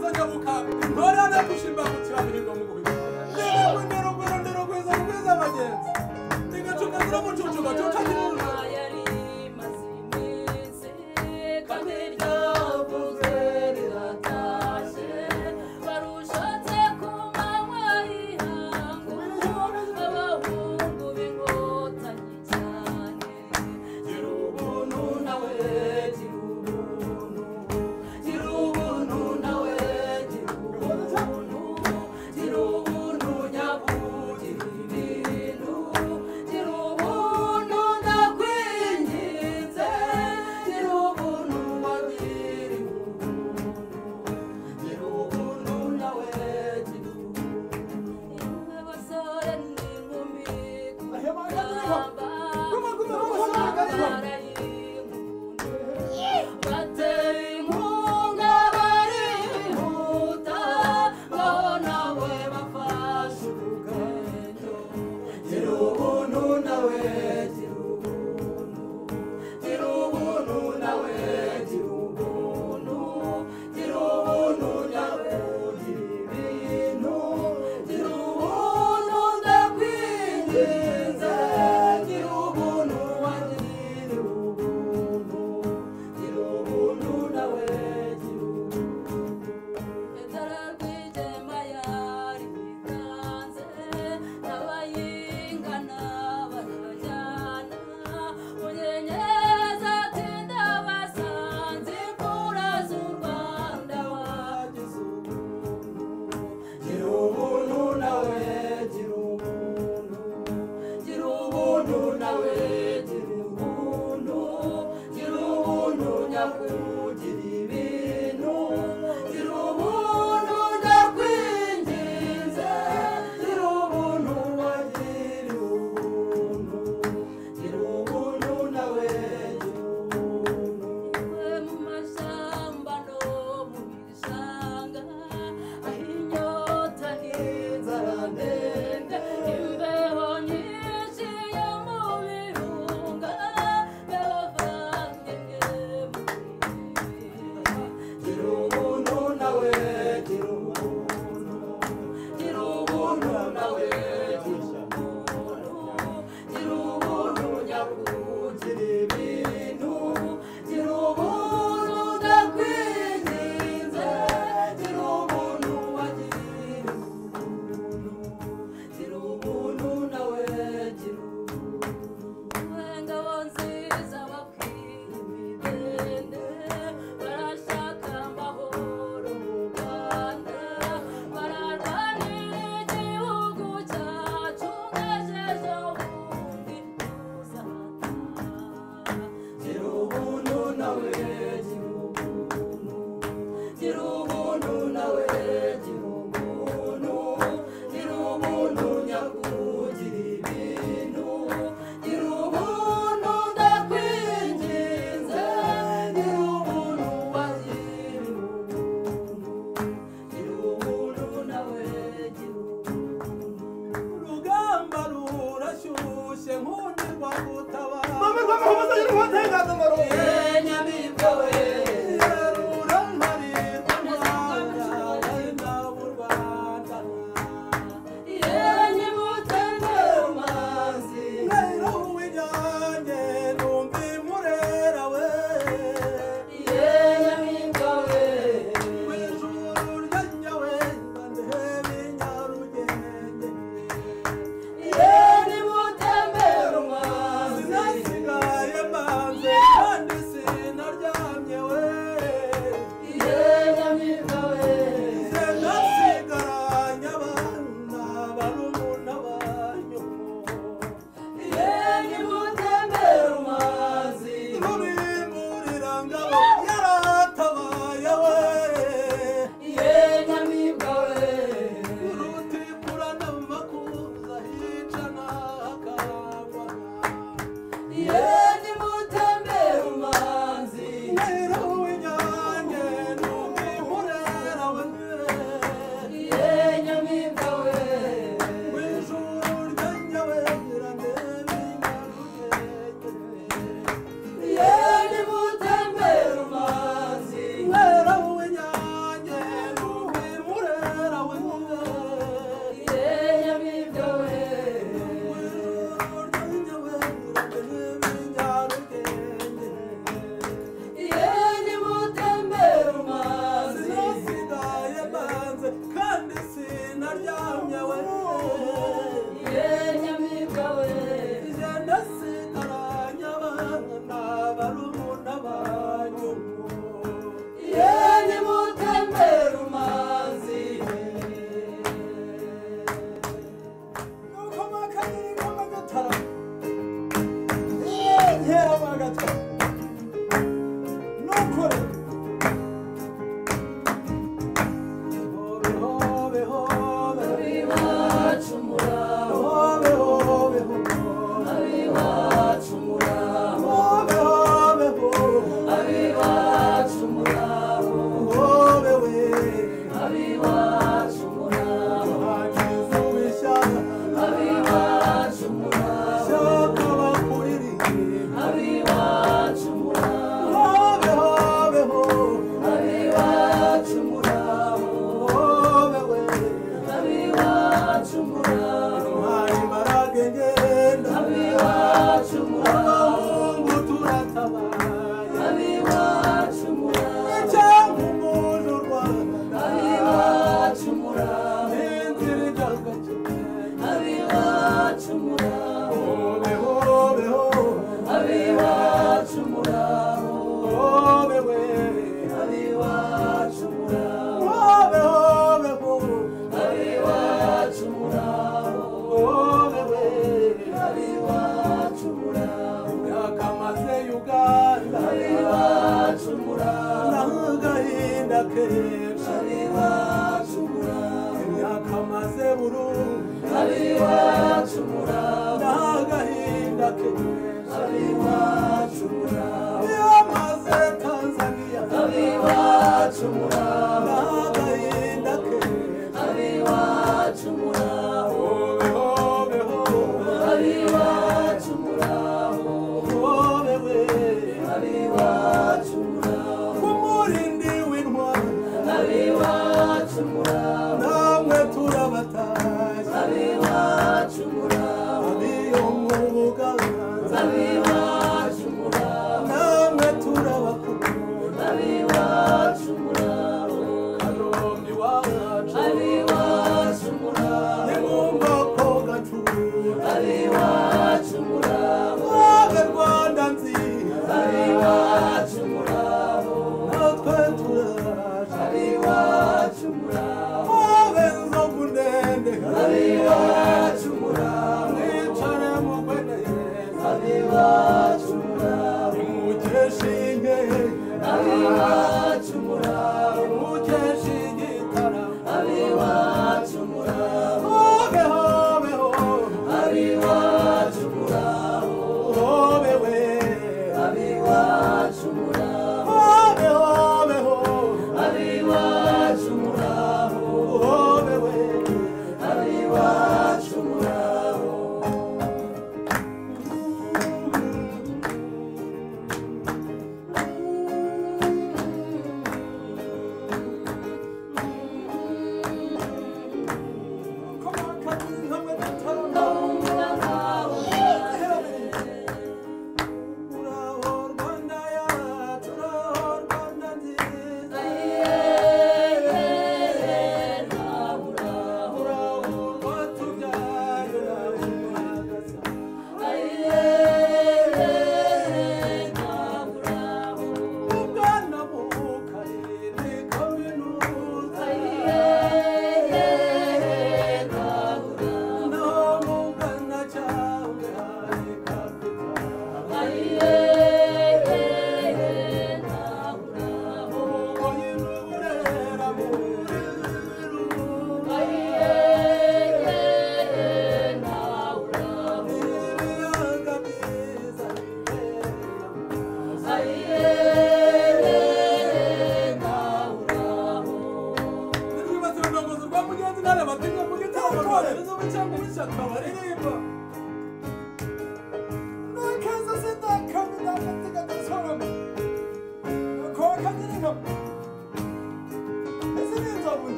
kuzanyabuka ntorane kushimba kutiraviringo mukubi ndero ndero ndero ndero kweza kweza bagenzi ndigacukazira mucucuka cyo cyo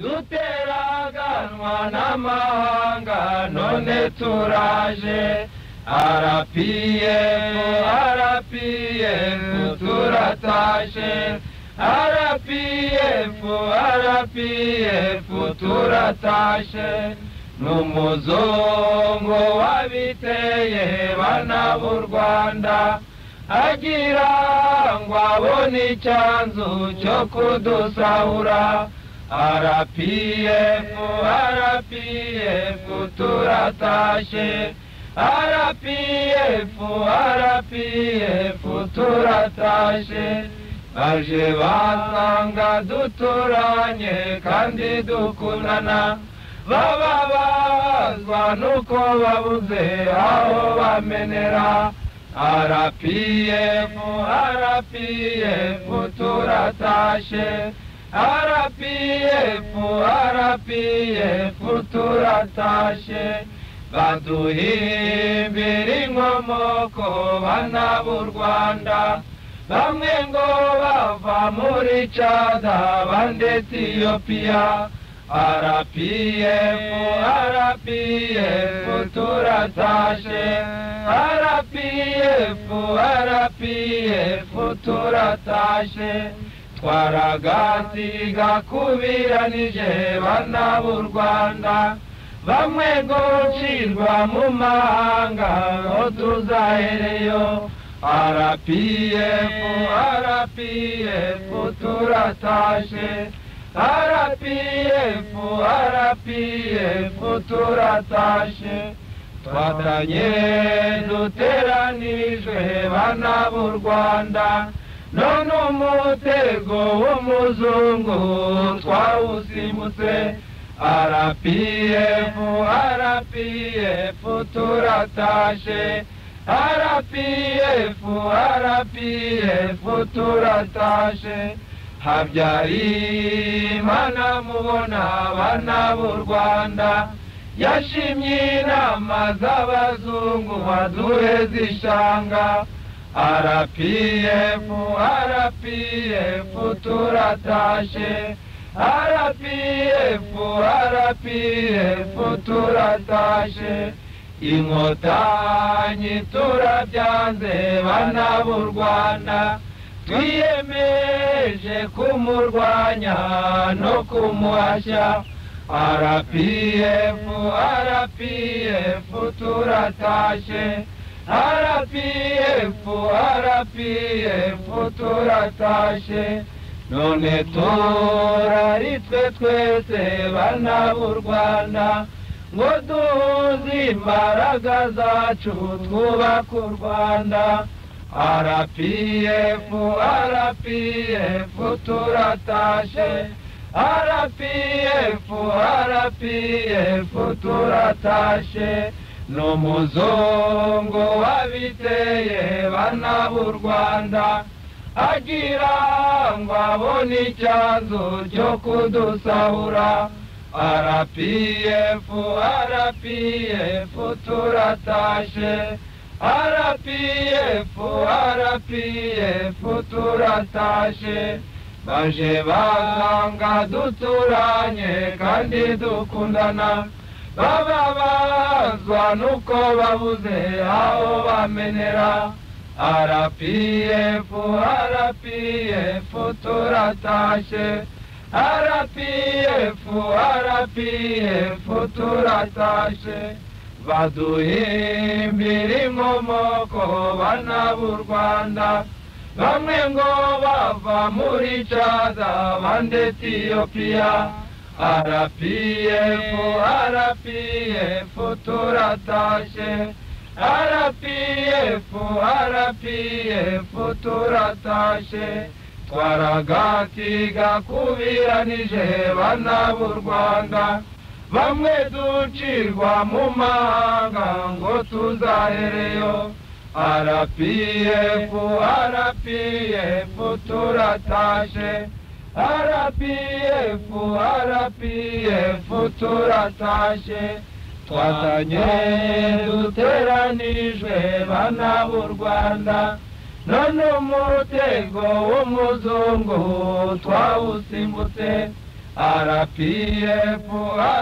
duteraganwa n'amahanga none turaje arapiye ngo arapiye ngo turataje rpf rpf turatashe ni umuzungu wabiteye bana b'u rwanda agira ngo abone icyanzu cyo kudusahura rpf rpf turatashe rpf rpf turatashe baje basanga duturanye kandi dukundana baba bazwa nuko babuze aho bamenera arapiyefu arapiyefu turatashe arapiyefu arapiyefu turatashe baduhimbira inkomoko bana b’u rwanda bamwe ngo bava muri cada abandi etiyopiya arapiyefu arapiyefu turatashe arapiyefu arapiyefu turatashe twaragasiga kubiranije bana b'u rwanda bamwe ngo mu mahanga aho tuzahereyo arapiyefu arapiyefu turatashe arapiyefu arapiyefu turatashe twatangiye duteranijwe bana b'u rwanda none umutego w'umuzungu twawusimutse arapiyefu arapiyefu turatashe rpf rpf turatashe habyarimana mubona abana b'u rwanda yashimye inama z'abazungu baduhe zishanga rpf rpf turatashe rpf rpf turatashe inkotanyi turabyanze bana twiyemeje kumurwanya no kumuhashya arapiyefu arapiyefu turatashye arapiyefu arapiyefu turatashye none turaritswe twese banaburwana ngo tuzi imbaraga zacu twubake u rwanda arapiyefu arapiyefu turatashe arapiyefu arapiyefu turatashe ni umuzungu wabiteye bana b’u rwanda agira ngo abone icyanzu cyo kudusahura Arapiefu, Arapiefu, turataşe Arapiefu, Arapiefu, turataşe Bajeva sanga duturanye kandi dukundana Baba bazwa nuko babuze aho bamenera Arapiefu, Arapiefu, turatashe Arapieful, Arapieful, turatașe, Vaduim, birimomoko, vanaburguanda, Vamwengo, vava, murichada, vandetiopia, Arapieful, Arapieful, turatașe, Arapieful, Arapieful, turatașe, twaragansiga kubiranije bana b'u rwanda bamwe ducirwa mu mahanga ngo tuzahereyo arapiyefu arapiyefu turatashe arapiyefu arapiyefu turatashe twazanye duteranijwe bana b'u rwanda none umutego w'umuzungu twawusimbutse rpf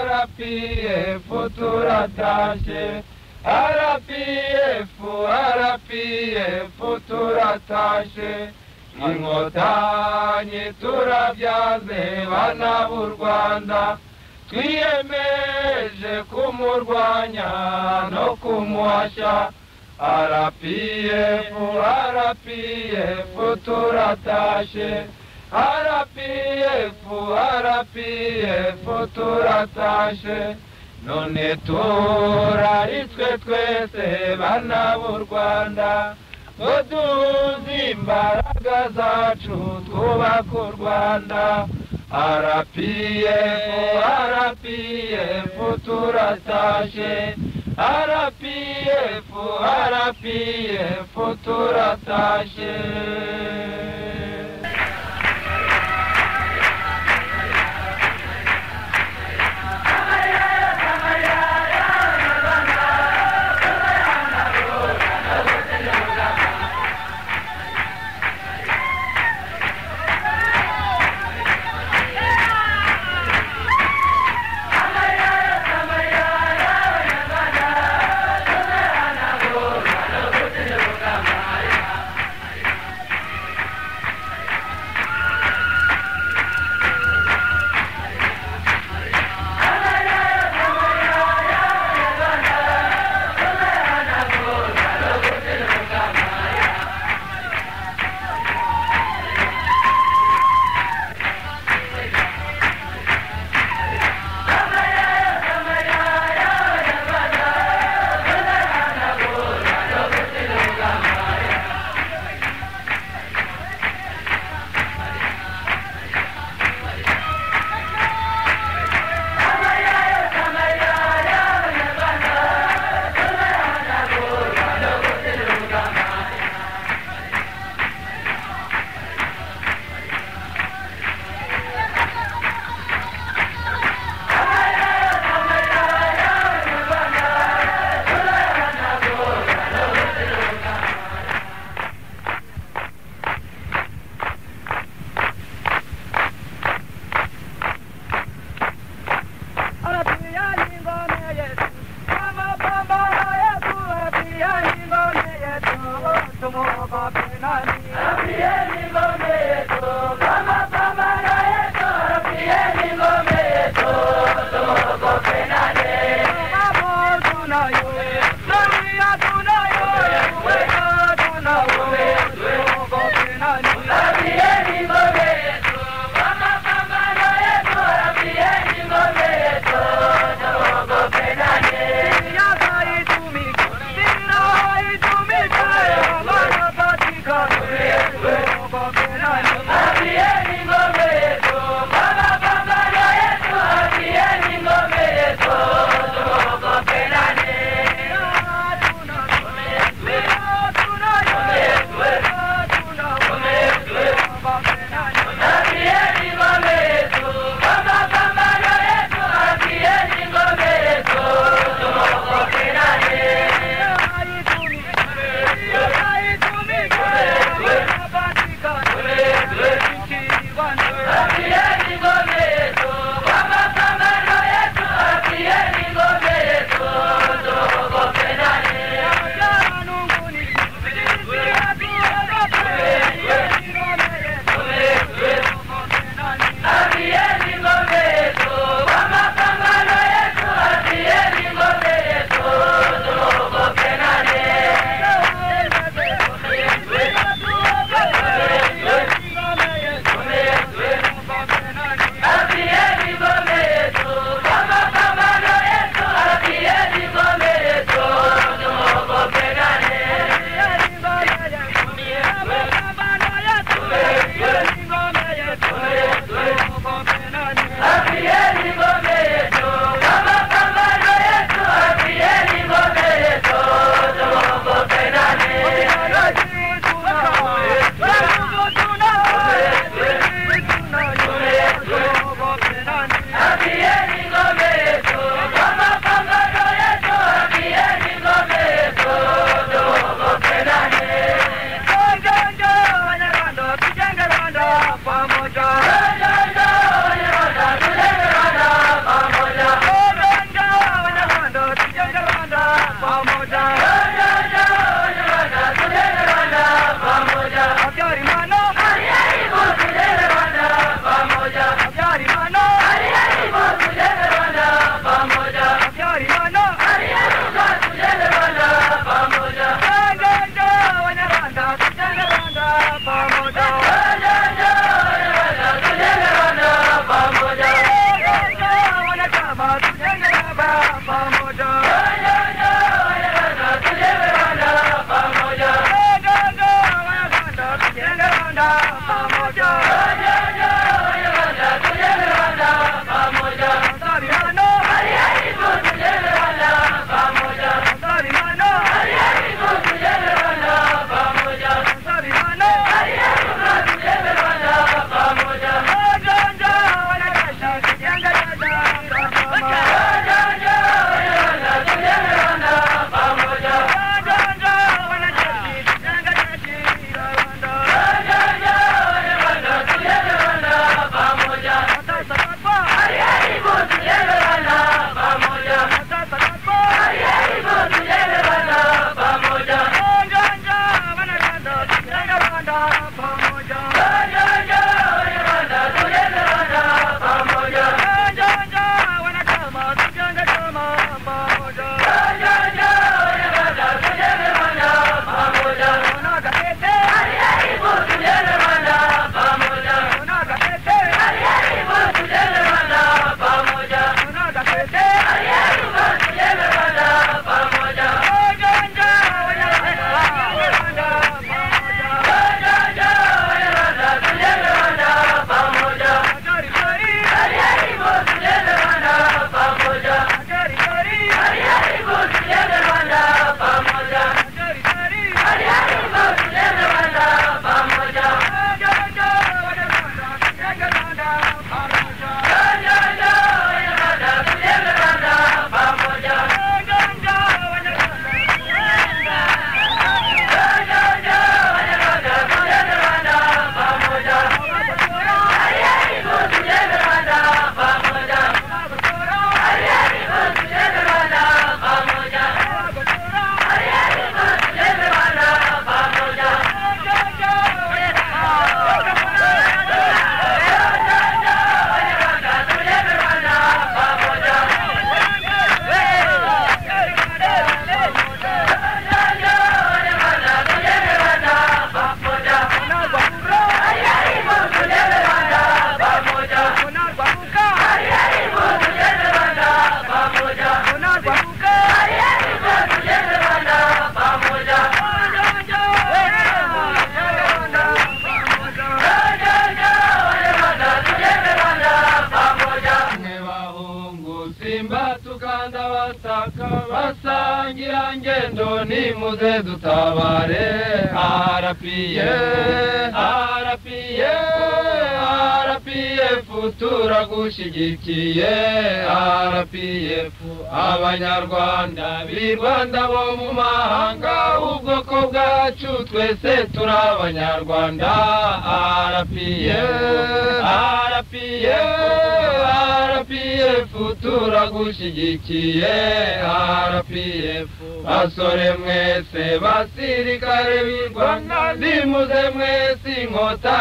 rpf turatashye rpf rpf turatashye inkotanyi turabyaze bana b'u rwanda twiyemeje kumurwanya no kumuhashya RPF RPF turatashe RPF RPF turatashe none turaritswe twese bana b'u rwanda ngo duhuze imbaraga zacu twubake u rwanda rpf rpf turatashe rp arapiye futura taşe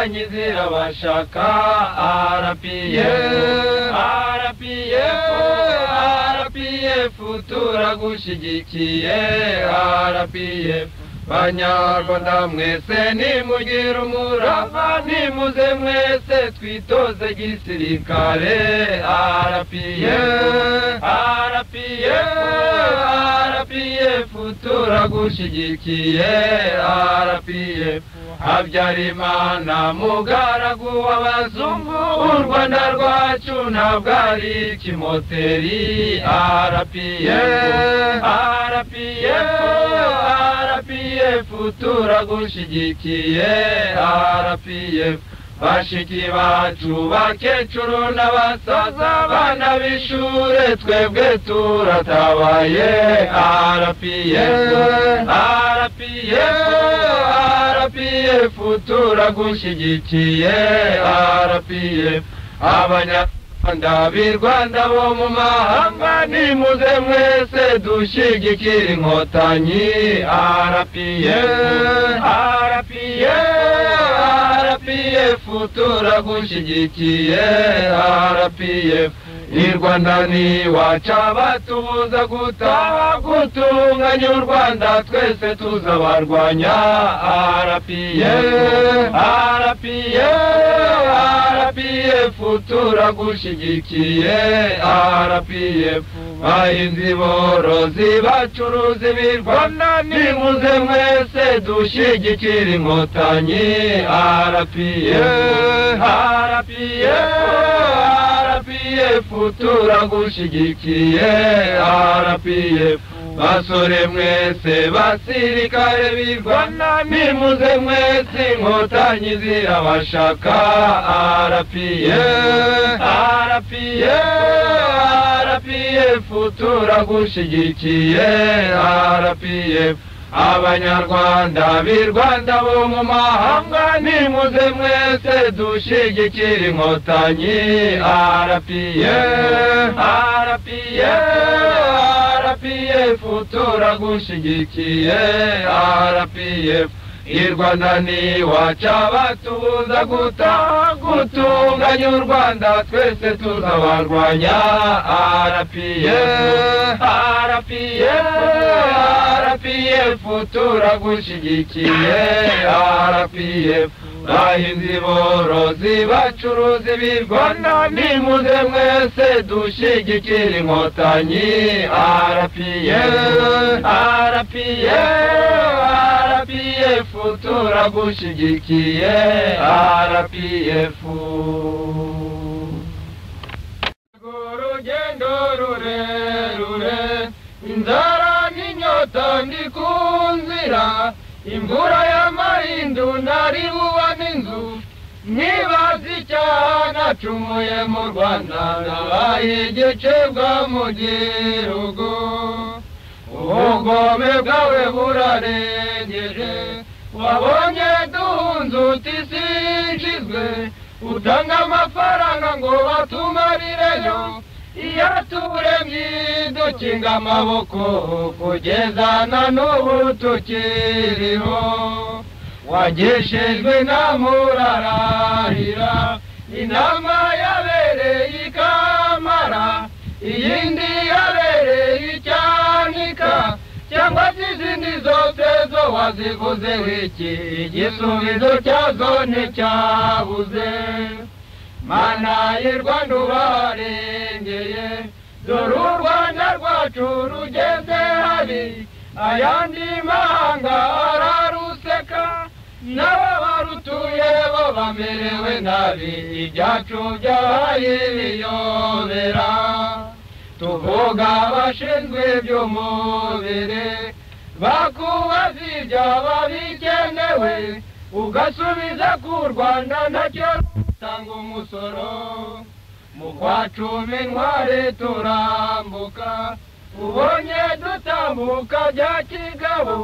abagizi rabashaka RPF RPF RPF turagushyigikiye RPF banyarwanda mwese nimugira umurava nimuze mwese twitoze gisirikare RPF RPF turagushyigikiye RPF habyarimana mugaragu w'abazungu u rwanda rwacu ntabwo ari ikimoteri arapiyemu arapiyemu arapiyemu turagushyigikiye arapiyemu bashiki bacu bakecuru n'abasaza abana bishuri twebwe turatabaye arapiyefu arapiyefu arapiyefu turagushyigikiye arapiyefu abanyarwanda b'i rwanda bo mu mahanga nimuze mwese dushyigikira inkotanyi arapiyefu arapiyefu arapiyefu turagushyigikiye arapiyefu i rwanda ntiwaca batubuza gutaha gutunganya u rwanda twese tuzabarwanya arapiyefu arapiyefu arapiyefu turagushyigikiye arapiyefu bahinzi borozi bacuruza ibirwana nimuze mwese dushyigikira inkotanyi arapiye arapiye arapiye futura gushyigikiye basore mwese basirikare birwana nimuze mwese inkotanyi zirabashaka arapiye arapiye arapiyefu turagushyigikiye arapiyefu abanyarwanda birwanda bo mu mahanga nimuze mwese dushyigikira inkotanyi arapiye arapiye turagushyigikiye rpf turagushyigikiye rpf i rwanda ntiwaca batubuza guta gutunganya u rwanda twese tuzabarwanya rpf rpf rpf turagushyigikiye rpf bahinzi borozi bacuruzi birwana nimuze mwese dushyigikira inkotanyi arapiye arapiye arapiyefu turagushyigikiye arapiyefu urugendo rurerure inzara n'inyota ndi ku nzira imvura y'amahindu nari bubane inzu ntibazi icyaha nacumuye mu rwanda nabaye igicibwa mu gihugu ubugome bwawe burarengeje wabonye duhunze utisinjizwe utanga amafaranga ngo batumarireyo iyo aturemye dukinga amaboko kugeza na n'ubu tukiriho wageshejwe namurarahira inama yabereye ikamara iyindi yabereye icyanika cyangwa se izindi zose zo wazivuze wiki igisubizo cyazo nticyabuze manayirwa ntubarengeye dore u rwanda rwacu rugeze habi ayandi mahanga araruseka n'ababarutuye bo bamerewe nabi ibyacu byabaye ibiyobera tuvuga abashinzwe iby'umubiri bakubaza ibyo bikenewe ugasubiza ku rwanda nacyo tanga umusoro mu kwa cumi ntwari turambuka ubonye dutambuka bya kigabo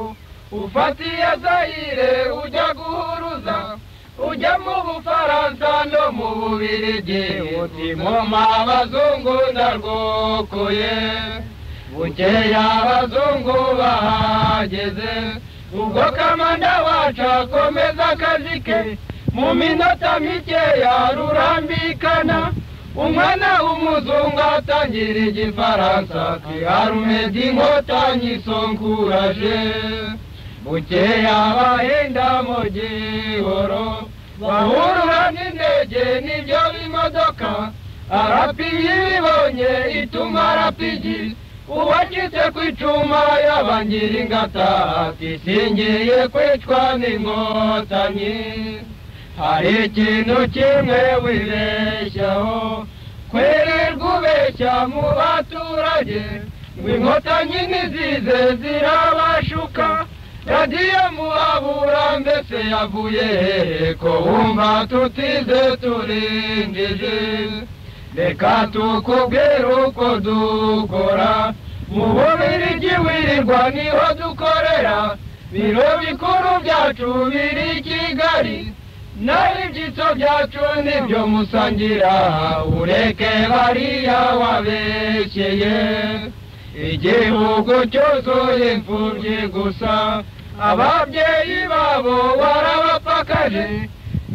ufatiye zayire ujya guhuruza ujya mu bufaransa no mu bubirigi utimoma abazungu ndarwokoye bukeye abazungu bahageze ubwo kamanda wacu akomeza akazi ke mu minota mike yarurambikana umwana w'umuzungu atangira igifaransa kiharumedi inkotanyi sonkuraje bukeya bahenda mu gihoro bahurura n'indege n'ibyo bimodoka arapigi ibibonye ituma arapigi uwacitse ku icuma yabangira ingata ati kwicwa n'inkotanyi hari ikintu oh. kimwe wibeshyaho kwererwa ubeshya mu baturage ngo inkotanyi zize zirabashuka radiyo muhabura mbese yavuye hehe ko wumva tutize turindije reka tukubwire uko dukora mu bubiri wirirwa niho dukorera biro bikuru byacu biri i kigali naho ibyitso byacu nibyo musangira ureke bariya wabeshyeye igihugu cyuzuye imfubyi gusa ababyeyi babo warabapfakaje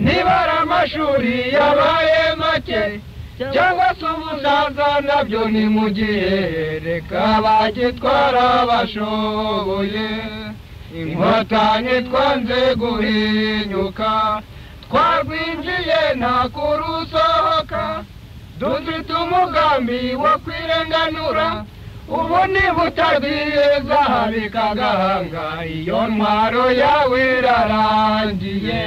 nibara amashuri yabaye make cyangwa se umusaza nabyo ni mu gihe reka bagitwara bashoboye inkotanyi twanze guhinyuka twarwinjiye nta kurusohoka dufite umugambi wo kwirenganura ubu ni utagwiza habika agahanga iyo ntwaro yawe irarangiye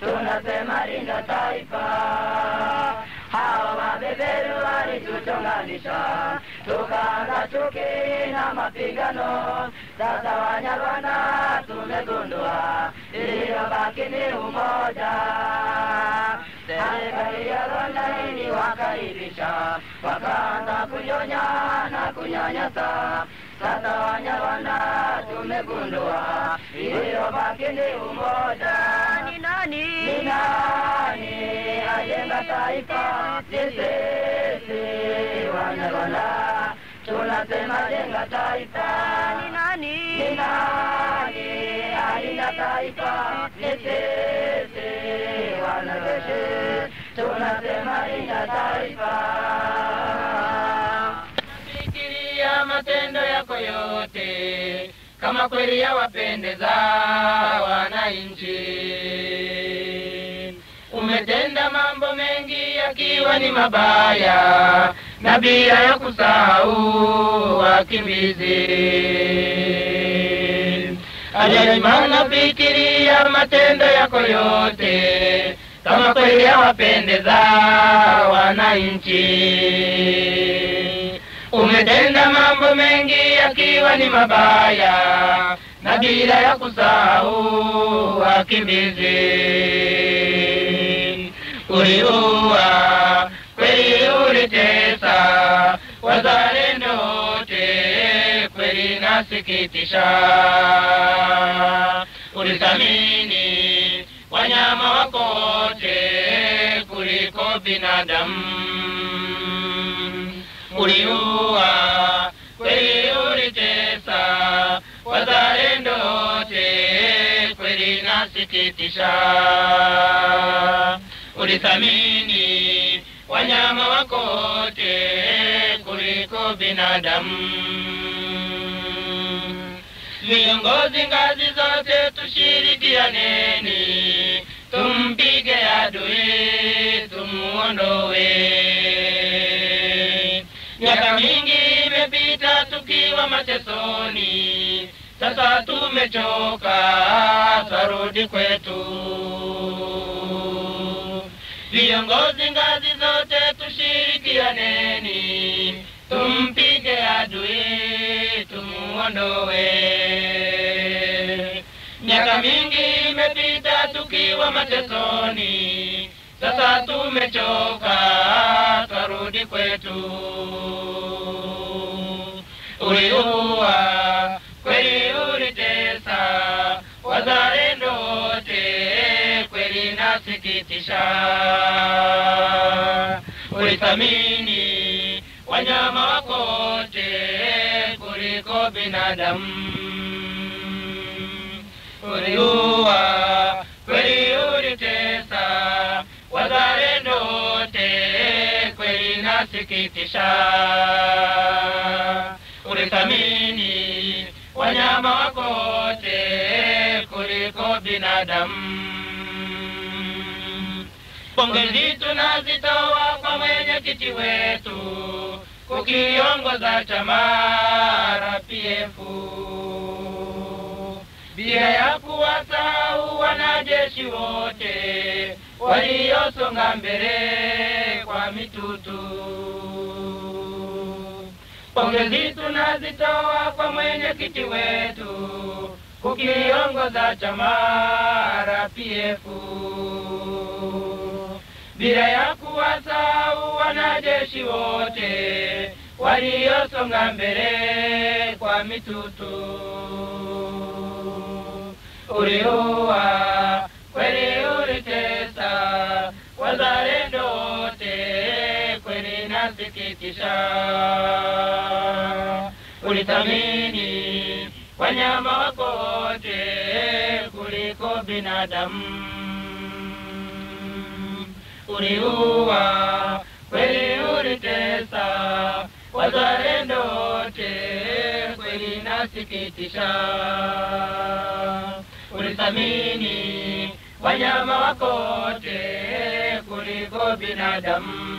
tunasema linda taifa. Hawa mabeberu walituchonganisha, tukaanza chuki na mapigano. Sasa Wanyarwanda tumegundua iliyobaki ni umoja. Serikali ya Rwanda iliwakaribisha, wakaanza kunyonya na kunyanyasa sasa wanyarwanda tumegundua iliyobaki ni umoja. Ni nani? Ni ajenga taifa? Sisi wanyarwanda tunasema jenga taifa. Ni nani? alinda taifa? Sisi wanajeshi tunasema linda taifa ya matendo yako yote, kama kweli ya wapendeza wananchi. Umetenda mambo mengi yakiwa ni mabaya na bila ya kusahau wakimbizi. fikiri ya matendo yako yote kama kweli ya wapendeza wananchi. Umetenda mambo mengi yakiwa ni mabaya na bila ya kusahau wakimbizi. Uliua kweli, ulitesa wazalendo wote, kweli nasikitisha. Ulithamini wanyama wako wote kuliko binadamu uliua kweli ulitesa wazalendo wote kweli nasikitisha ulithamini wanyama wakote wote kuliko binadamu viongozi ngazi zote tushirikianeni tumpige adui tumuondowe Miaka mingi imepita tukiwa matesoni, sasa tumechoka, twarudi kwetu. Viongozi ngazi zote, tushirikianeni, tumpige adui, tumuondoe. Miaka mingi imepita tukiwa matesoni, sasa tumechoka, twarudi kwetu. Uliua kweli, ulitesa wazalendo wote, kweli nasikitisha. Ulithamini wanyama wako wote kuliko binadamu, uliua kusikitisha. Ulithamini wanyama wako wote kuliko binadamu. Pongezi tunazitoa kwa mwenyekiti wetu kukiongoza chama RPF. Bila ya kuwasahau wanajeshi wote waliosonga mbele kwa mitutu. Pongezi tunazitoa kwa mwenyekiti wetu kukiongoza chama RPF bila ya kuwasahau wanajeshi wote waliosonga mbele kwa mitutu. Ureoa kweli ulitesa wazalendo wote, kweli nasikitisha. Ulithamini wanyama wako wote kuliko binadamu, uliua kweli, ulitesa wazalendo wote, kweli nasikitisha. Ulithamini wanyama wako wote kuliko binadamu.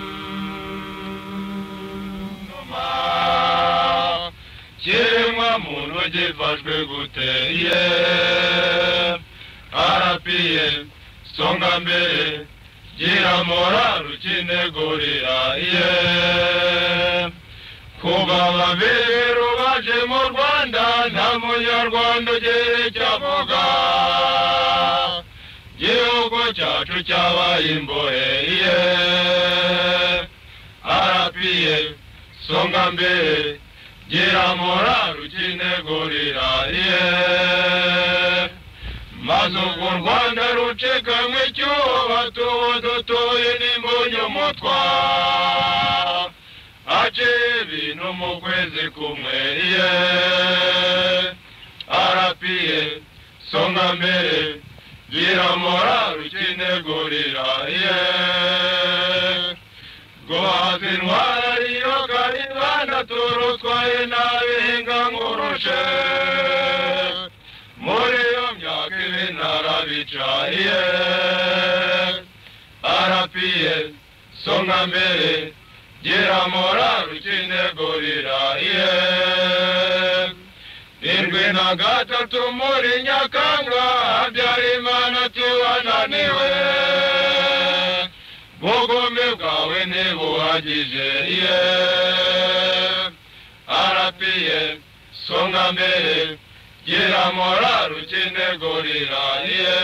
Chemwa muno gifashwe guteye arapiye songa mbere gira moraru kineguriraye kuva babiri baje mu rwanda nta munyarwanda ugira icyo avuga cyacu cyabaye imbohe arapiye songa mbere gera morari ukinegurira maze urwo rwanda rucekamwe cyuba tuba dutuye n'imbonyo mutwa ace ibintu mu kwezi kumwe arapiye songa mbere Ziramora içinde goriraye Gohazin var yo kalivana turus koyna vinga nguruşe Moriyom Arapie arabiçaye Arapiye songan beri Ziramora içinde goriraye na gatatu muri nyakanga mana tubananiwe bugome bwawe ntibuhagije ye arapiye songa mbere gira morari ukinegurira ye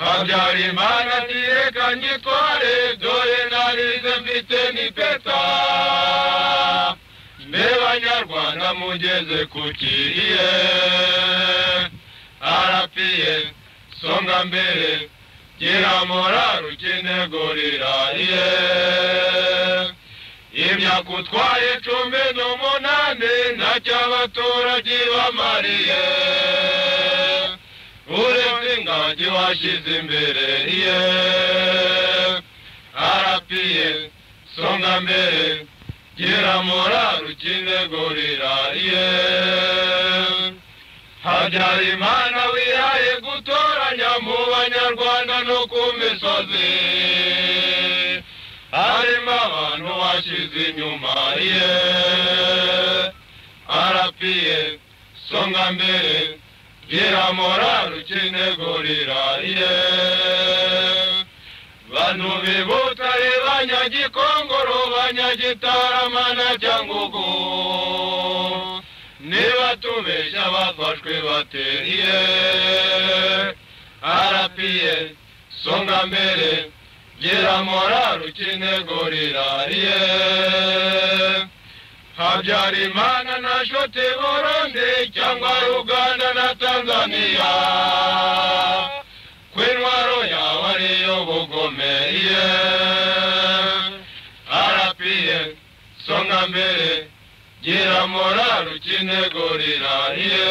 habyarimana tireka nyikore dore narize mfite ni peta banyarwanda mugeze ku kiriye arapiye songa mbere gira morari ukenego rirariye imyaka utwaye icumi n'umunani ntacyo abaturage bamariye urebye ingagi washyize imbere ye arapiye songa mbere kiramura rukine gorirariye habyarimana wihaye gutoranya mu banyarwanda no ku misozi harimo abantu washize inyuma ye arapiye songa mbere kiramura rukine gorirariye bantu b'ibutare banyagikongoro banyagitara na cyangugu niba tubeshya bafashwe bateriye arapiye songa mbere gira morari ukinego rirariye habyarimana na shote boronde cyangwa uganda na tanzania kwenwa ngomeye arapiye songa mbere gira moralu cinegoriraniye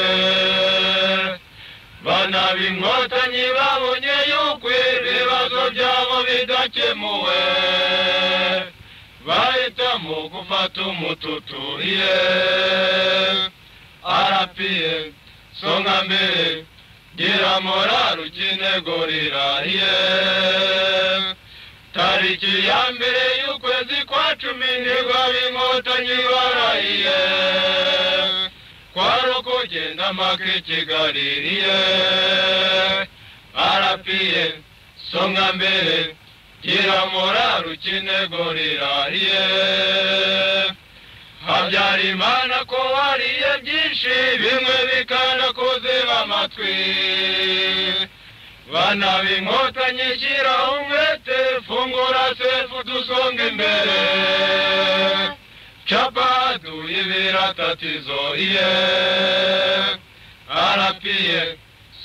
bana b'inkotanyi babonye yukwe ibibazo byabo bidakemuwe bahitamo gufata umututuriye arapiye songa mbere giramoraru chinegorirahiye tariki ya mbere y'ukwezi kwa cumi ntigwabinkotanyibarahiye kwari ukugenda make kigaririye arapiye somwa mbere giramoraru chinegorirahiye habyarimana ko wariye byinshi bimwe bikana kuzima amatwi banabinkotanye shyiraho umwete fungura sefu dusonga imbere capadu y'ibiratatizo ye arapiye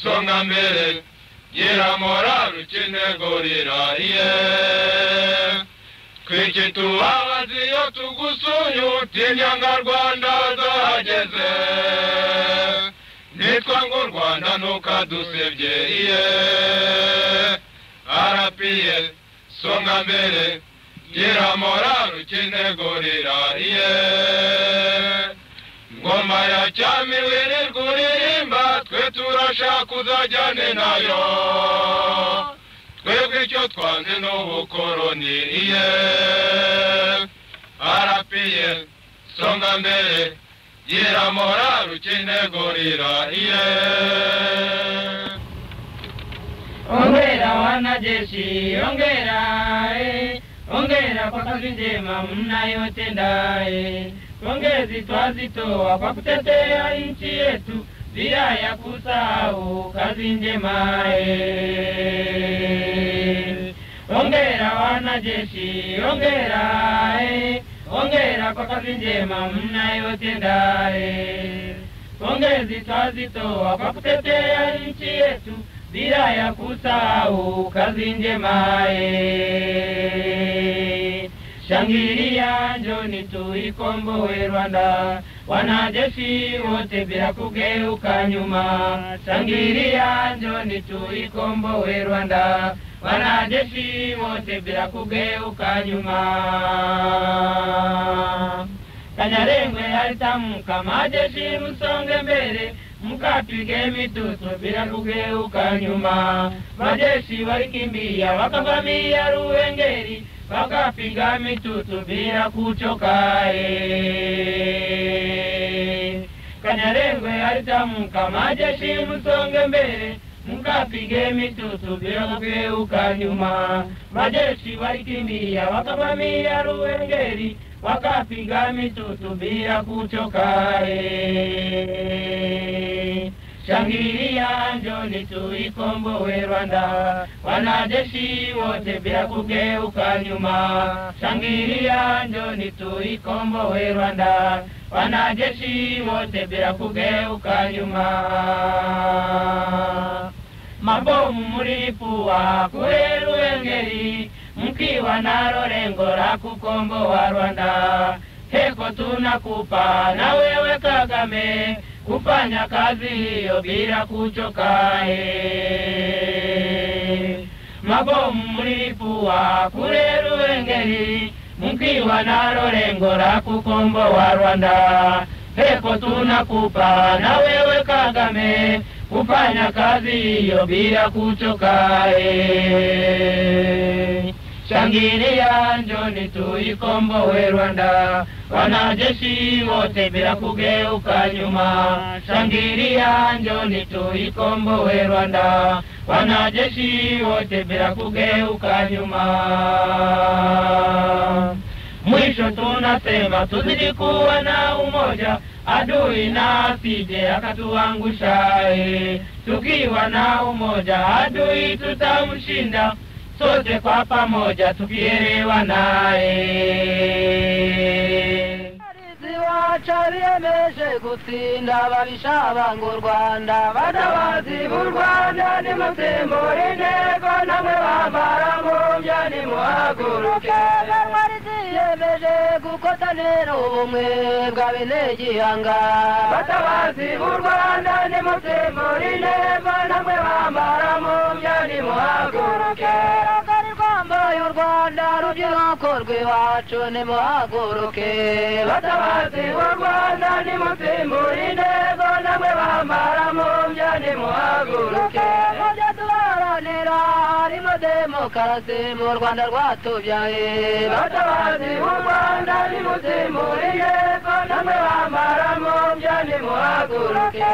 songa mbere yiramora rukene gorira ye yeah. ikitubabaza iyo tugusuye utinyanga rwanda zahageze nitwa ngo rwanda ntukadusebye iye arapiye songa mbere gira morari ukinegurira iye ngoma ya cyami wirirwa uririmba twe turashaka uzajyane nayo oge j ọ k a nínú u u k o r o n i iye arapiye s o n g a m e r e yira moraru chinegorira iye ongera wanajeshi ongera e ongera kwa kazi njema mnayotendae pongezi twazitoa kwa kutetea nchi yetu bila ya kusahau kazi njema. E, eh. ongera wanajeshi, ongera e, eh. ongera kwa kazi njema mnayotenda. Eh. pongezi twazitoa kwa kutetea nchi yetu bila ya kusahau kazi njema. E, njoni tuikomboe Rwanda Wanajeshi wote bila kugeuka nyuma, shangilia, njoni tuikomboe Rwanda. Wanajeshi wote bila kugeuka nyuma. Kanyarengwe alitamka, majeshi msonge mbele, mkapige mitutu bila kugeuka nyuma. Majeshi walikimbia wakavamia Ruwengeri bila kuchoka kuchokaye kanyarengwe alitamka majeshi msonge mbele mkapige mitutu bila kugeuka nyuma. Majeshi walikimbia wakavamia Ruwengeri, wakapiga mitutu bila kuchoka. Shangilia, njoni tuikomboe Rwanda, wanajeshi wote bila kugeuka nyuma. Shangilia, njoni tuikomboe Rwanda, wanajeshi wote bila kugeuka nyuma. Mabomu mlipua kule Ruengeri, mkiwa nalo lengo la kukomboa Rwanda. Heko tunakupa na wewe Kagame kufanya kazi hiyo bila kuchoka. Mabomu mlilipua kule Ruwengeri mkiwa nalo lengo la kukomboa Rwanda. Heko tunakupa na wewe Kagame kufanya kazi hiyo bila kuchoka. Shangilia, njoni tuikomboe Rwanda, wanajeshi wote bila kugeuka nyuma. Shangilia, njoni tuikomboe Rwanda, wanajeshi wote bila kugeuka nyuma. Mwisho tunasema tuzidi kuwa na umoja, adui na asije akatuangusha. Tukiwa na umoja, adui tutamshinda sote kwa pamoja tukielewa naye baca biyemeje gutsinda babisha banga u rwanda batabazi b'u rwanda nimusimbura intego namwe bambara mumbya nimuhaguruke biyemeje gukotanira ubumwe bw'abene gihanga batabazi b'u rwanda nimusimbura intego namwe bambara mumbya nimuhaguruke mbaye u rwanda rubyiruko rw'iwacu nimuhaguruke batabazi b'u rwanda nimusimbure intego namwe bambara mu byo nimuhaguruke mujye duharanira harimo demokarasi mu rwanda rwatubyaye batabazi b'u rwanda nimusimbure intego namwe bambara mu byo nimuhaguruke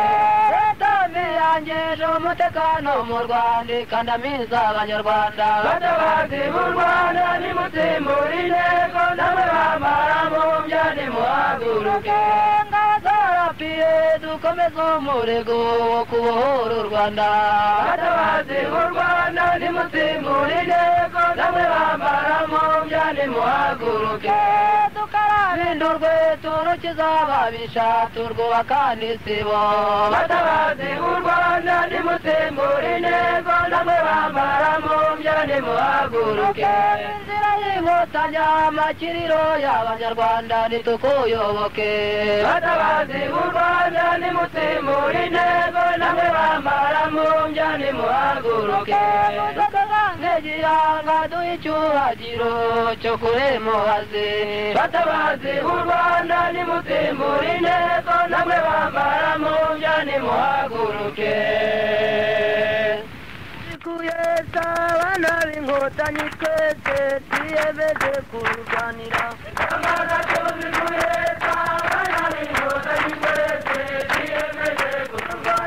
imigambi yanjye ni umutekano mu rwanda ikandamiza abanyarwanda batabazi mu rwanda nimutsimbura intego namwe bamara mumbya nimuhaguruke ngazorapiye dukomeze umurego wo kubohora u rwanda batabazi mu rwanda nimutsimbura intego namwe bambaramo byane muhaguruke dukarabe turukiza ababisha turwubaka n'isibo batabazi u rwanda nimusimbura intego namwe bambaramo byane muhaguruke inzira y'inkotanyi amakiriro y'abanyarwanda ntitukuyoboke batabazi u rwanda nimusimbura intego namwe bambaramo byane muhaguruke jira ga do icho ajiro chokure mo aze batabaze urwanda ni mutemuri ne ko namwe bambara mu byane mu haguruke kuyesa bana b'inkotanyi twese tuyemeje kurwanira amara cyose kuyesa bana b'inkotanyi twese tuyemeje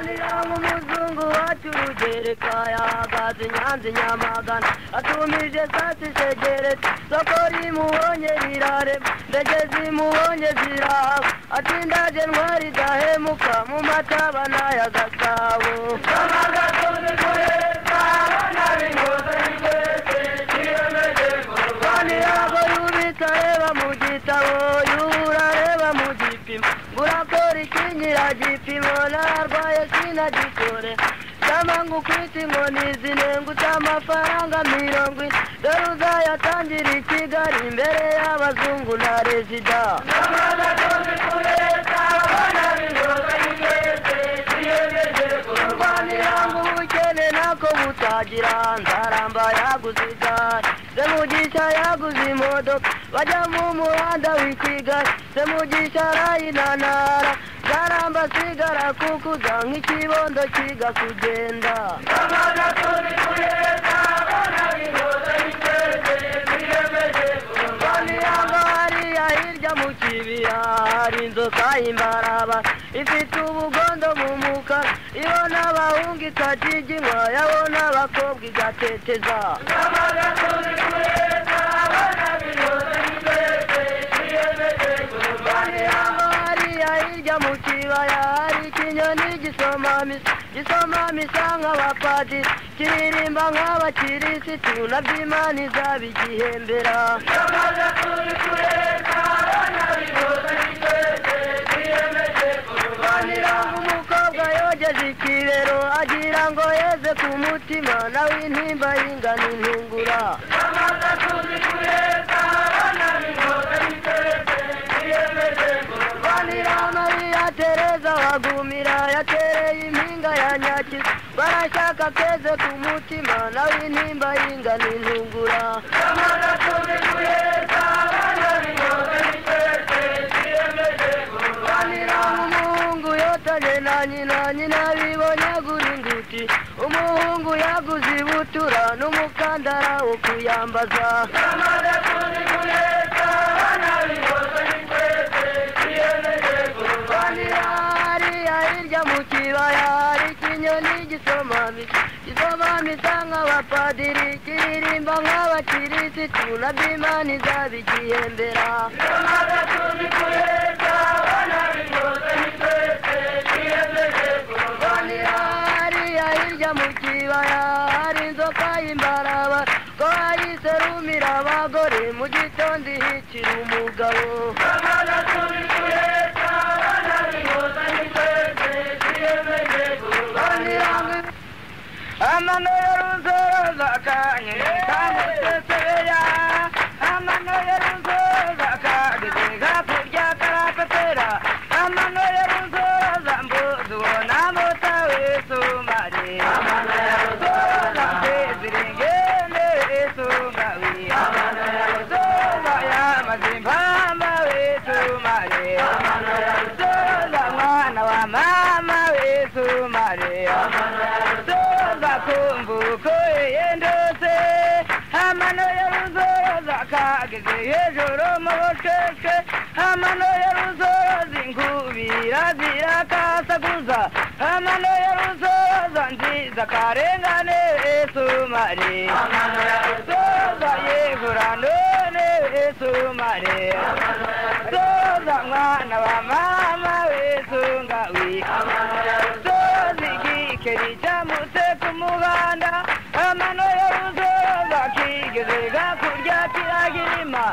ndiramumuzungu wacu rugerekaya hagaze nyanze nyamagana atumije sasi segereti sokorimubonye rirarema ndegezimubonye zirahaba atindaje ntwari dahemuka mu matabanayagasabo ngatitore tamangu kwiti ngoni zinengu tamafaranga mirongo ii doruza yatanjiri kigali mbere y'abazungu na rezida agira nzaramba yaguze igari semugisha yaguze imodoka bajya mu muhanda w'ikigali semugisha arayinanara garamba sigara kukuza nk'ikibondo kiga kugenda abana mu kibira hari inzoka y'imbaraba ifite ubugondo mu muka ibona abahungu ikajiga inywa yabona abakobwa igateteza abana hirya mu kibaya hari ikinyoni gisomamisa gisomamisa nk'abapadiri kiririmba nk'abakirisiti n'aby'imana izaba igihembera umukobwa yogeje ikibero agira ngo yeze ku mutima nawe intimba yingana intungura maria tereza wagumira yatereye impinga ya nyakiza barashaka keze ku mutima nawe intimba yingana intungura umuhungu yotanye na nyina nyina bibonyagura inguti umuhungu yaguze ibutura n'umukandara wo kuyambaza kujya mu kibaya hari ikinyoni gisoma gisoma misa nk'abapadiri kiririmba nk'abakirisitu na bimani zabigiye mbera hariya hirya mu kibaya hari inzoka y'imbaraba ko ayiserumira abagore mu gitondo ihikira umugabo I'm Amanor Zaka, Amanor matasa guza amano ya ruzoza nziza karengane esumare amano ya ruzoza yegura none esumare soza mwana wa mama wesungawi soza igikeri cyamutse ku muhanda amano ya ruzoza kigeze gakurya kiragirima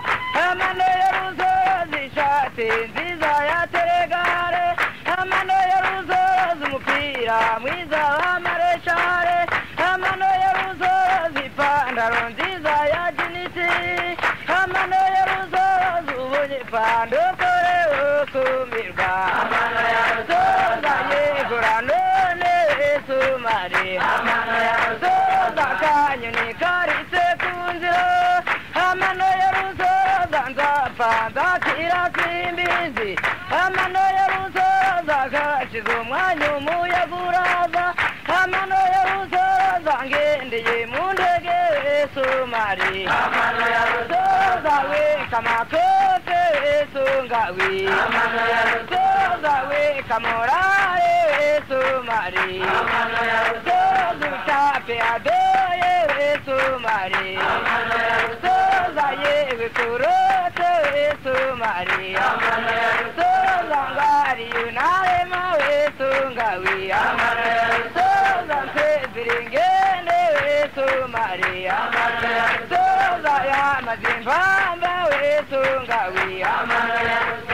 samurare sumari so zuta pe adoye sumari so so vikuro to sumari so zangari unare ma sungawi so zanse biringene sumari so zaya mazimbamba sungawi so so so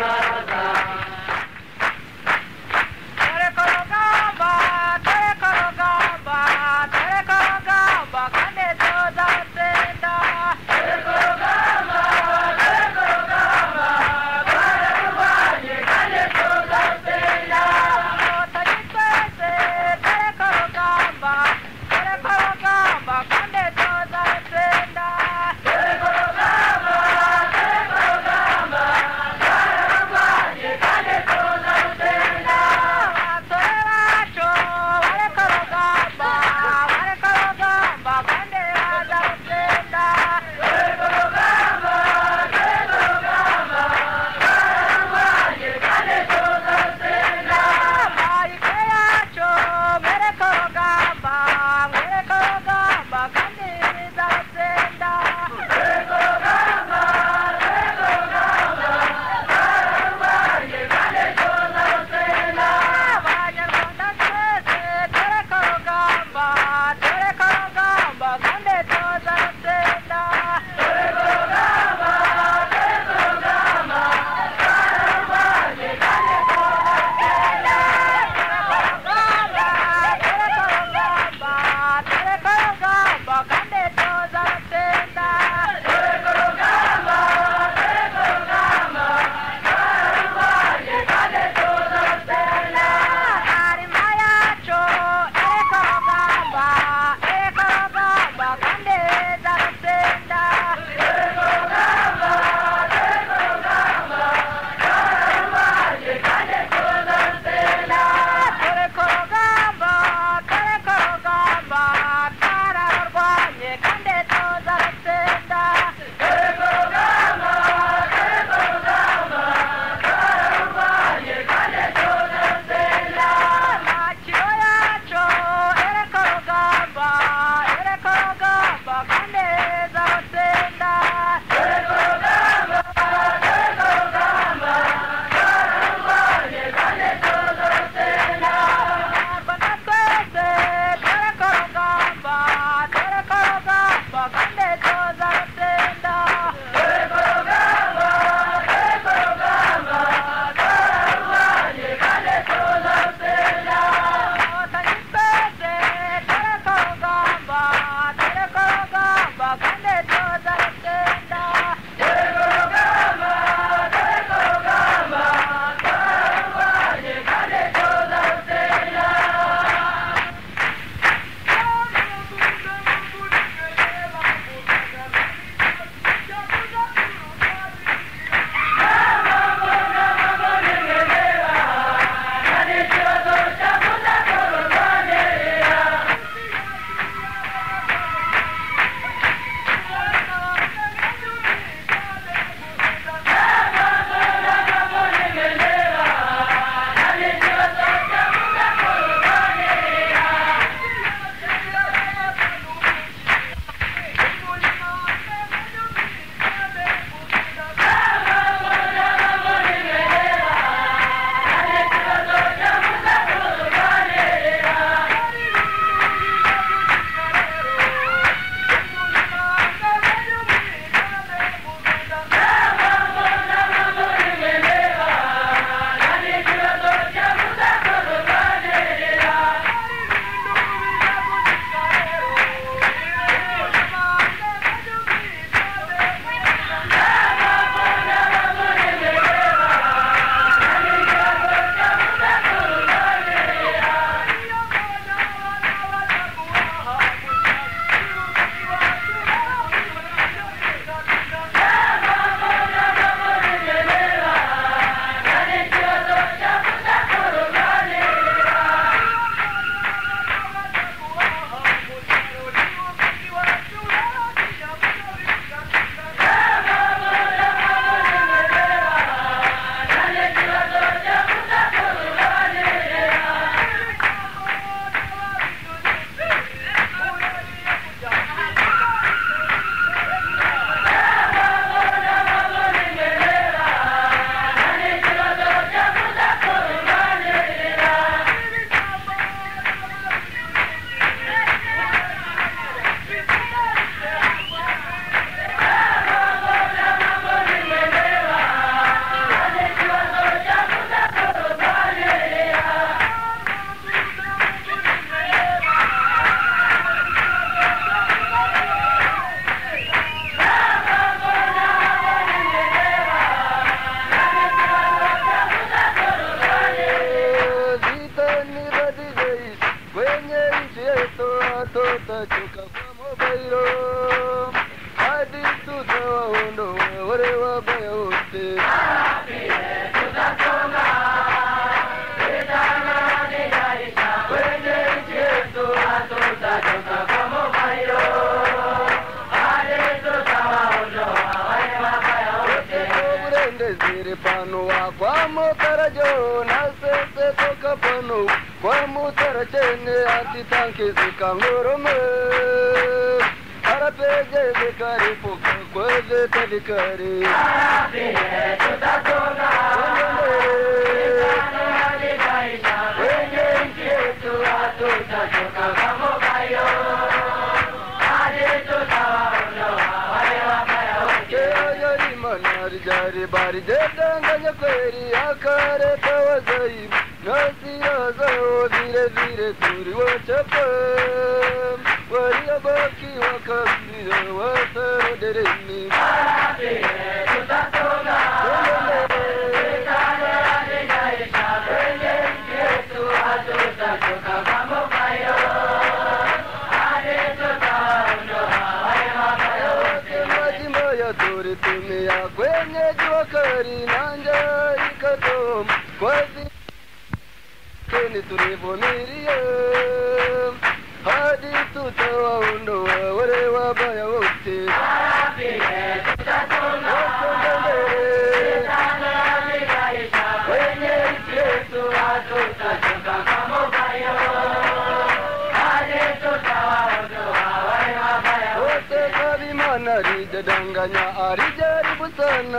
دنگا نیا ار جی ر بوسن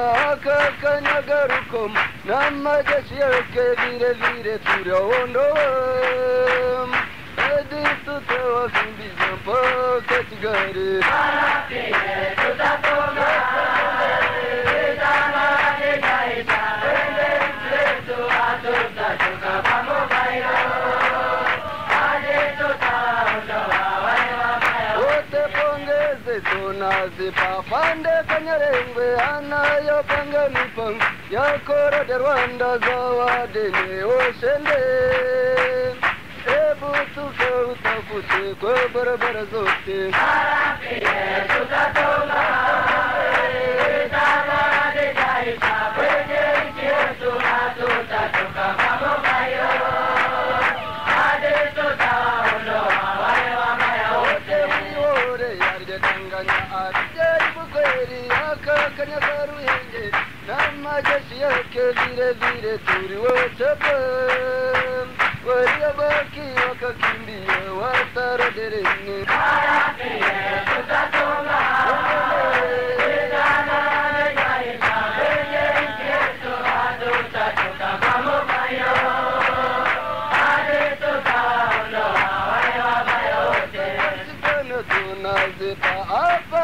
کک نگر کوم نمجش یل کبیری لیره تورون zezona zipafande kanyarengwe ana yapanga mipango yakora de rwanda zawadeneoshende ebutuke utafute kwebarabara zote Thank you. कर सारू हेंजे नाम जसिया के धीरे धीरे दूर वो सब वरिया बाकी वो ककिंदी वो तार देरे ने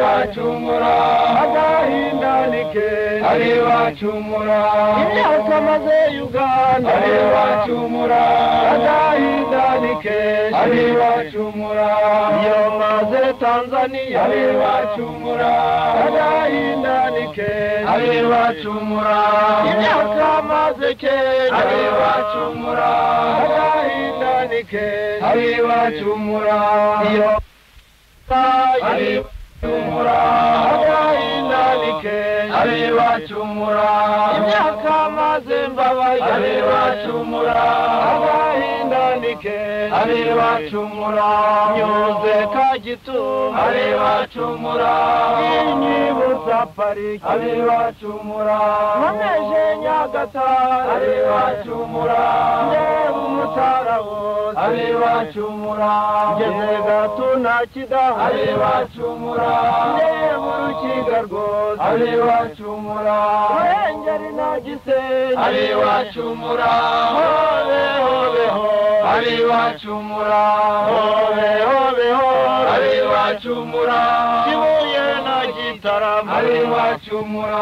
aribacumura agahinda ni kenshi aribacumura imyaka maze uganda aribacumura agahinda ni kenshi aribacumura iyo maze tanzaniya aribacumura agahinda ni kenshi aribacumura imyaka maze kenshi aribacumura agahinda ni kenshi aribacumura iyo Bye. Bye. cyumura agahinda imyaka maze mbabaye areba cyumura agahinda murike ari bacumura nyoze kagitumba ari bacumura inyibutsa parike ari bacumura nkomeje nyagatare ari bacumura yewe umutara wose ari bacumura ngeze gato nta kidaho ari bacumura yewe urukiga rwose ari bacumura ruhengeri nta gisenyi ari bacumura hobe hobe hobe abibacumura hobe hobe hobe abibacumura kibuye na gitarama abibacumura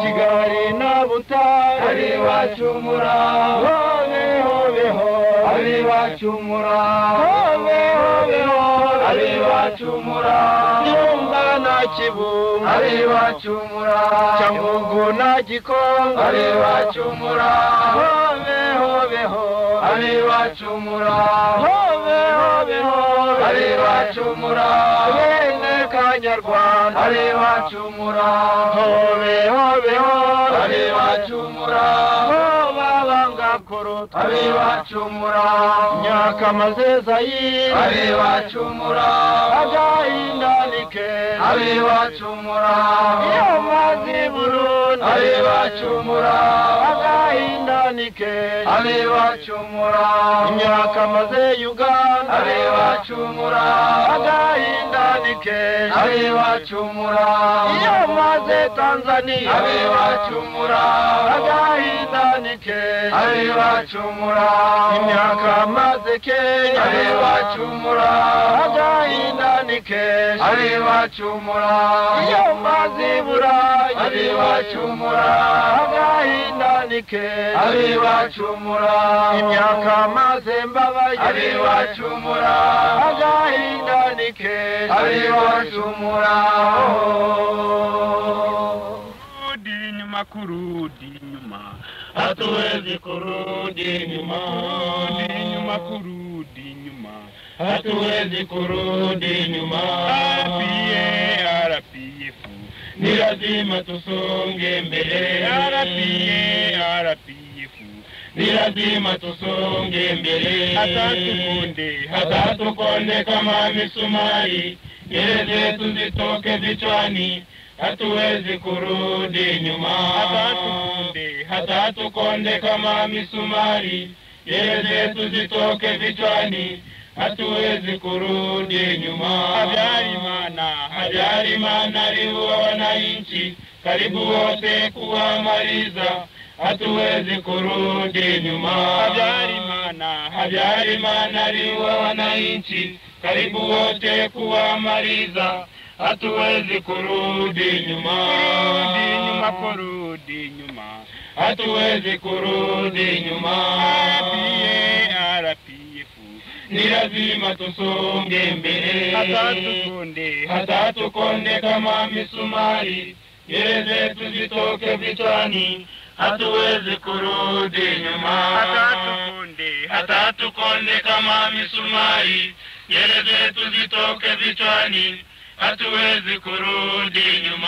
kigali na butare abibacumura hobe hobe hobe abibacumura hobe hobe hobe abibacumura nyumba na kibungo abibacumura cyangugu na gikongo abibacumura hobe hobe hobe ari bacumura hobe hobe hobe ari bacumura bene kanyarwanda ari bacumura hobe hobe hobe ari bacumura bakuru abibacumura nyakamazeza yi abibacumura agahindalike abibacumura iyo mazi burundi abibacumura agahindanike abibacumura inyakamaze uganda abibacumura agahindanike abibacumura iyo maze tanzania abibacumura agahindanike abibacumura bacumura imyaka maze kera ari bacumura agahinda ni kenshi ari bacumura iyo mazi bura ari bacumura agahinda ni kenshi ari bacumura imyaka maze mbabaye ari bacumura agahinda ni kenshi ari bacumura kurudi hatuwezi kurudi nyuma nyuma kurudi nyuma hatuwezi kurudi nyuma rpf ni lazima tusonge mbele rpf ni lazima tusonge mbele hatatukonde kama misumari nyele zetu zitoke vichwani hatuwezi kurudi nyuma, hata tukonde kama misumari, nywele zetu zitoke vichwani, hatuwezi kurudi nyuma. Hajari mana aliua wananchi karibu wote kuwamaliza, hatuwezi kurudi nyuma. Hajari mana aliua wananchi karibu wote kuwamaliza hatuwezi kurudi nyuma, kurudi nyuma, kurudi nyuma, hatuwezi kurudi nyuma. RPF ni lazima tusonge mbele, hata tukonde, hata tukonde kama misumari, nywele zetu zitoke vichwani, hatuwezi kurudi nyuma, hata tukonde, hata tukonde kama misumari, nywele zetu zitoke vichwani hatuwezi kurudi nyuma.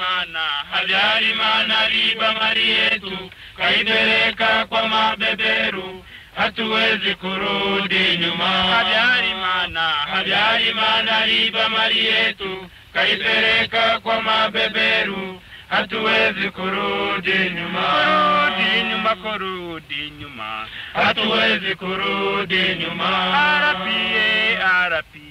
mana, Habyarimana, mana, riba mali yetu kaipeleka kwa mabeberu, hatuwezi kurudi nyuma. mana, Habyarimana, mana, riba mali yetu kaipeleka kwa mabeberu hatuwezi kurudi nyuma, kurudi nyuma, kurudi nyuma, hatuwezi kurudi nyuma. Arapie, arapie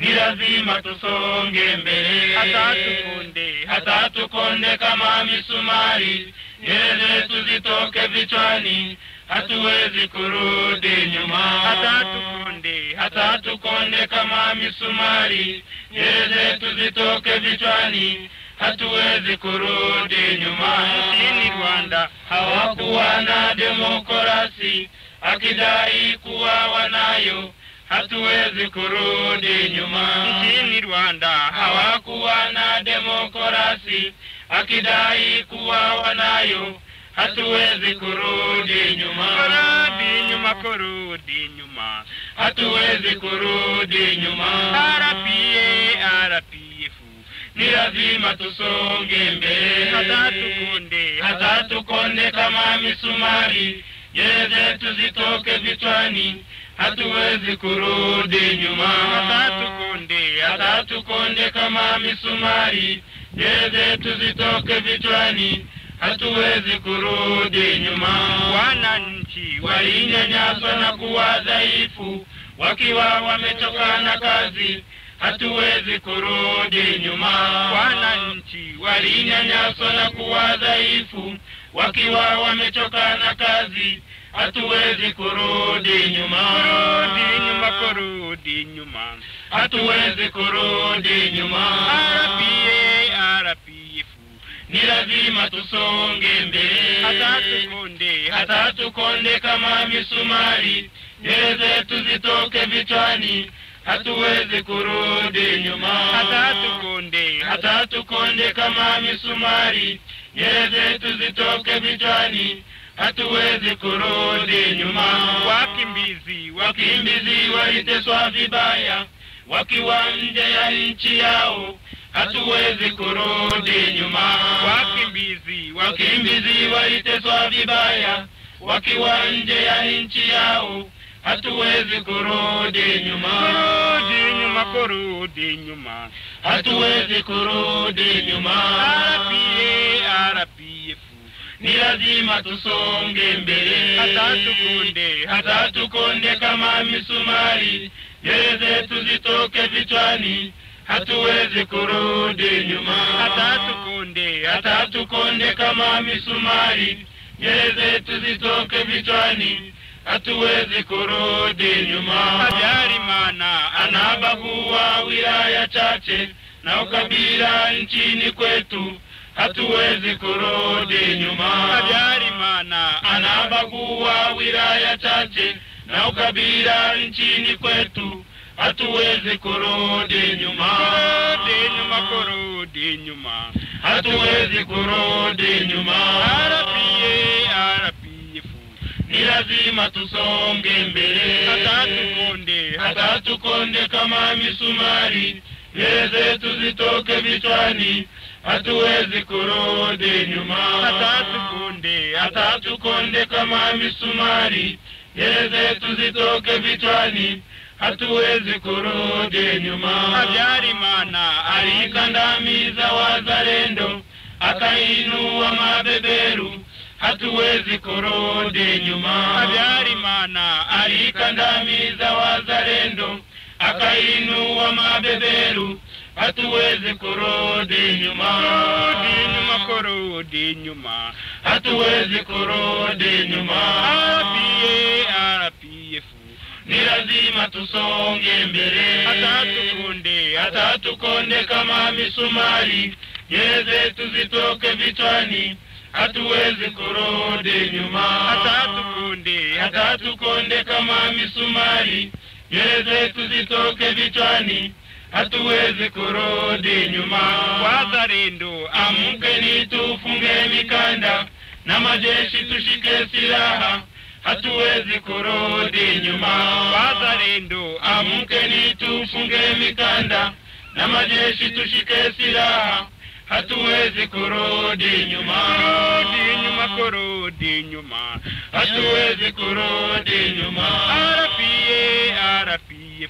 ni lazima tusonge mbele, hatatukunde hatatukonde kama misumari, nywele zetu zitoke vichwani, hatuwezi kurudi nyuma, hatatukunde hatatukonde kama misumari, nywele zetu zitoke vichwani, hatuwezi kurudi nyuma. Nchini Rwanda hawakuwa na demokrasi, akidai kuwa wanayo hatuwezi kurudi nyuma. Nchini Rwanda hawakuwa na demokrasi, akidai kuwa wanayo, hatuwezi kurudi nyuma, kurudi nyuma, kurudi nyuma, hatuwezi kurudi nyuma. RPA, RPF ni lazima tusonge mbele, hata tukonde, hata tukonde kama misumari, nywele zetu zitoke vichwani hatuwezi kurudi nyuma, hata tukunde, kama misumari, nyoyo zetu zitoke vichwani, hatuwezi kurudi nyuma. Wananchi walinyanyaswa na kuwa dhaifu, wakiwa wamechoka na kazi hatuwezi kurudi nyuma. Wananchi walinyanyaswa na kuwa dhaifu, wakiwa wamechoka na kazi hatuwezi kurudi nyuma, kurudi nyuma, kurudi nyuma, hatuwezi kurudi nyuma. RPF, RPF, ni lazima tusonge mbele, hata tukonde, hata tukonde kama misumari, nywele zetu zitoke vichwani hatuwezi kurudi nyuma, hata tukonde, hata tukonde kama misumari, nywele zetu zitoke vichwani hatuwezi kurudi nyuma. Wakimbizi, wakimbizi waliteswa vibaya wakiwa nje ya nchi yao, hatuwezi kurudi nyuma. Wakimbizi, wakimbizi waliteswa vibaya wakiwa nje ya nchi yao, hatuwezi kurudi nyuma, kurudi nyuma, kurudi nyuma, hatuwezi kurudi nyuma ni lazima tusonge mbele, hata tukunde, hata tukonde kama misumari, nywele zetu zitoke vichwani, hatuwezi kurudi nyuma, hata tukunde, hata tukonde kama misumari, nywele zetu zitoke vichwani hatuwezi kurudi nyuma. Hajari mana anabagua wilaya chache na ukabila nchini kwetu hatuwezi kurudi nyuma. Habyarimana anabagua wilaya chache na ukabila nchini kwetu, hatuwezi kurudi nyuma, kurudi nyuma, kurudi nyuma, hatuwezi kurudi nyuma. Arapie, arapie fu, ni lazima tusonge mbele, hata tukonde, hata tukonde kama misumari, mbele zetu zitoke vichwani hatuwezi kurudi nyuma, hata tukonde kama misumari, nywele zetu zitoke vichwani, hatuwezi kurudi nyuma. Habyarimana alikandamiza wazalendo, akainua mabeberu, hatuwezi kurudi nyuma. Habyarimana alikandamiza wazalendo, akainua mabeberu hatuwezi kurudi nyuma, kurudi nyuma, kurudi nyuma, hatuwezi kurudi nyuma. RPF ni lazima tusonge mbele, hata tukonde, hata tukonde kama misumari, yeze tuzitoke zitoke vichwani hatuwezi kurudi nyuma, hata tukunde, hata tukonde kama misumari, nywele zetu zitoke vichwani. hatuwezi kurudi nyuma. Wazalendo, amkeni tufunge mikanda na majeshi tushike silaha, hatuwezi kurudi nyuma. Wazalendo, amkeni tufunge mikanda na majeshi tushike silaha hatuwezi kurudi nyuma, kurudi nyuma, kurudi nyuma, hatuwezi kurudi nyuma. Arapie, arapie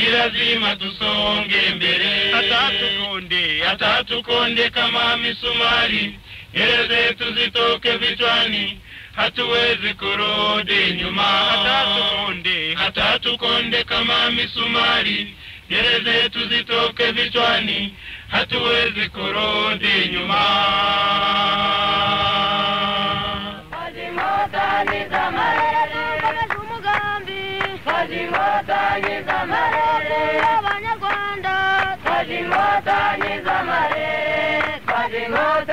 ni lazima tusonge mbele, hatatukonde hatatukonde kama misumari, nywele zetu zitoke vichwani, hatuwezi kurudi nyuma, hatatukonde hatatukonde kama misumari, nywele zetu zitoke vichwani, hatuwezi kurudi nyuma. Kazi moda ni zamani Nyuma yarwo,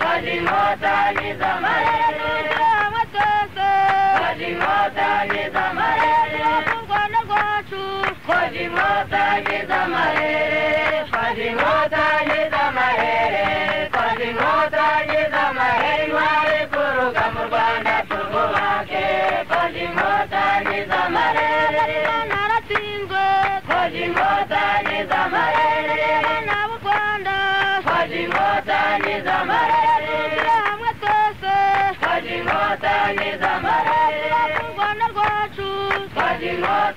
hari inkotanyi na. Chodzi młoda, nie za majery. Chodzi młoda, nie za majery. Chodzi młoda, nie za majery. Chodzi młoda, nie za majery. Mary kuru kamurbanda turbuwake. Chodzi młoda, Yeah.